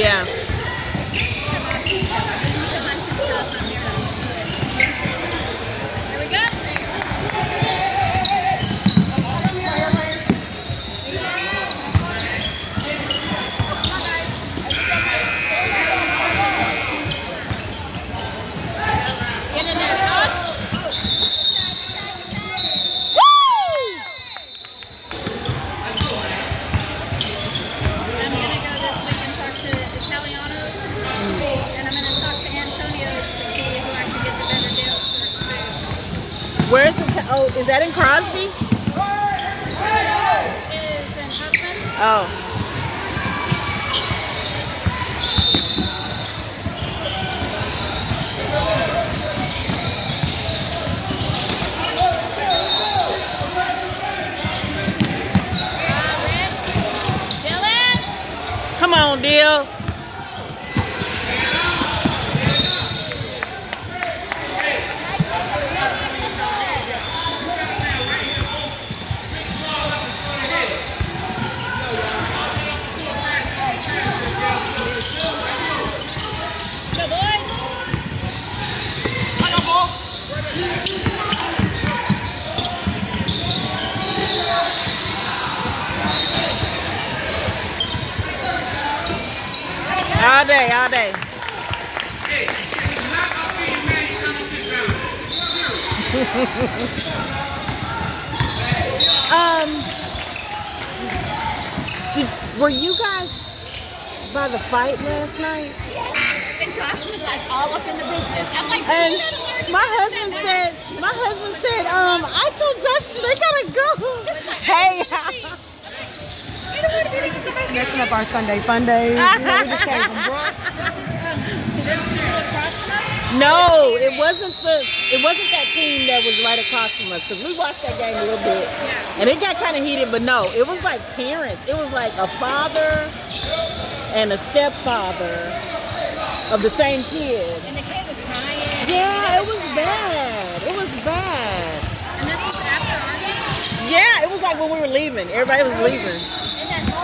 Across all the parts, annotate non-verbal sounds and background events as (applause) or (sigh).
Yeah. Here we go. Get in there, Josh. I'm gonna go this week and talk to Italiano, and I'm gonna talk to Antonio to see who I can get the better deal for food. Where's the? oh, is that in Crosby? Oh. Come on, Deal. go boys. All day, all day. (laughs) um, did, were you guys by the fight last night? Yes. And Josh was like all up in the business. I'm like, And you gotta learn my do husband that. said, my husband said, um, I told Justin they gotta go. Hey. You don't want to be like somebody's Messing up our Sunday fun days. (laughs) You know, we just came from Brooks. No, it wasn't the it wasn't that team that was right across from us because we watched that game a little bit and it got kind of heated. But no, it was like parents. It was like a father and a stepfather of the same kid. And the kid was crying. Yeah, it was bad. It was bad. And this was after our game. Yeah, it was like when we were leaving. Everybody was leaving. And oh,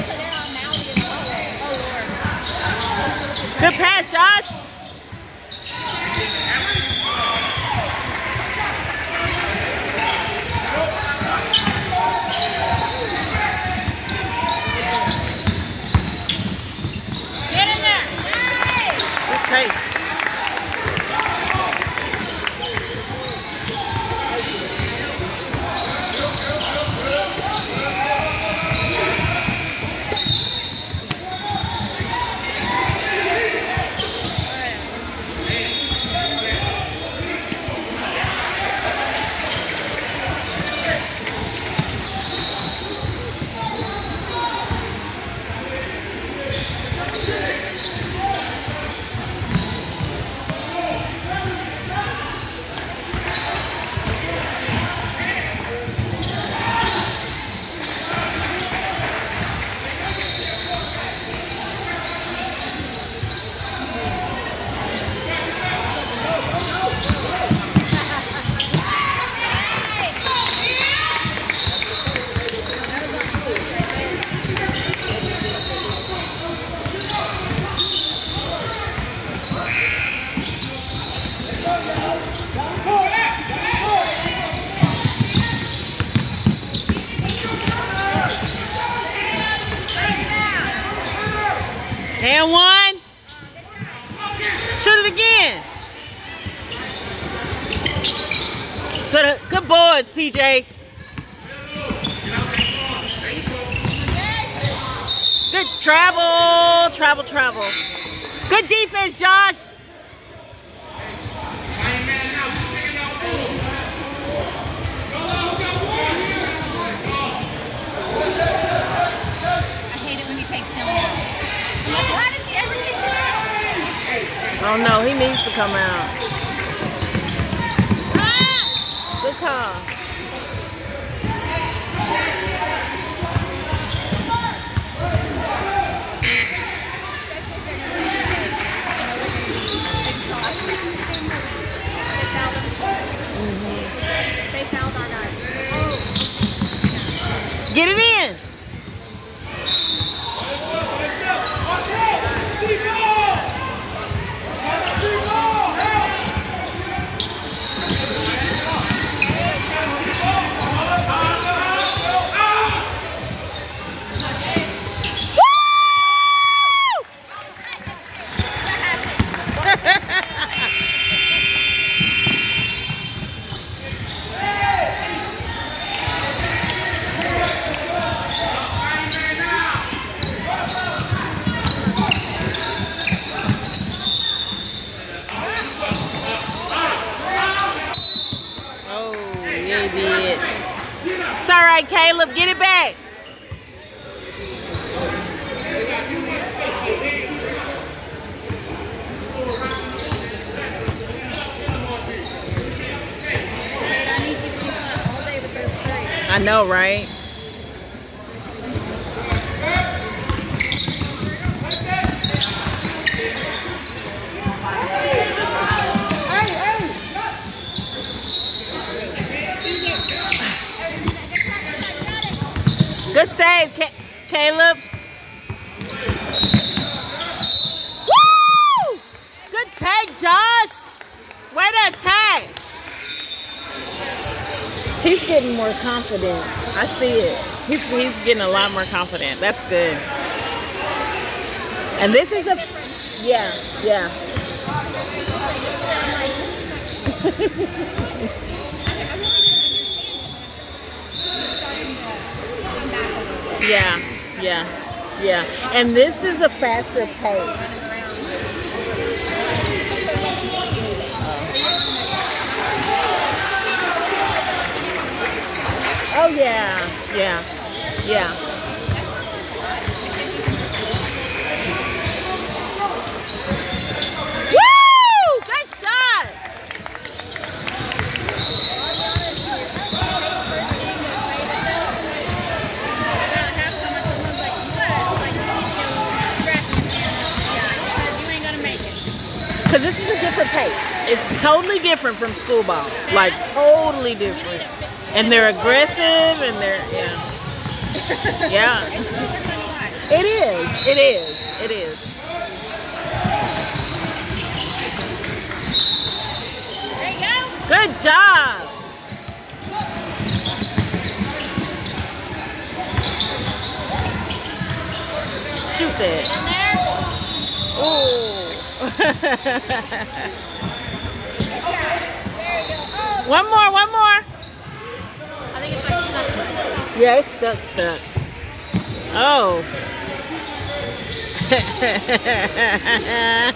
so they're all mouthy and oh, oh Lord. Good pass, Josh. Get in there. Good pace. And one. Shoot it again. Good, good boards, PJ. Good travel, travel, travel. Good defense, Josh. I hate it when he takes Dylan out. I'm like, why does he ever take him out? Oh no, he needs to come out. Ah! Good call. They fouled on us. Get it in. Oh, yeah, he did. Oh, it's all right, Caleb. Get it back. Wait, I need you to keep up all day with those three. I know, right? Good save, Caleb. Woo! Good tag, Josh. Way to attack. He's getting more confident. I see it. He's, he's getting a lot more confident. That's good. And this is a, yeah, yeah. (laughs) Yeah, yeah, yeah. And this is a faster pace. Oh yeah, yeah, yeah. Woo! Good shot. Cause this is a different pace. It's totally different from school ball. Like totally different. And they're aggressive and they're yeah. Yeah. It is. It is. It is. There you go. Good job. Shoot there. Ooh. There you go. Oh, one more, one more. I think it's like stuck. that's stuck. Oh. (laughs)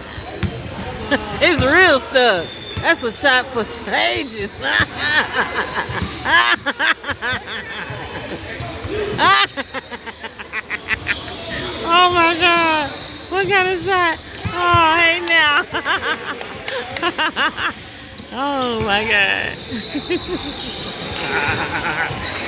it's real stuff. That's a shot for ages. (laughs) oh my God. What kind of shot? Oh, hey now. (laughs) oh my God.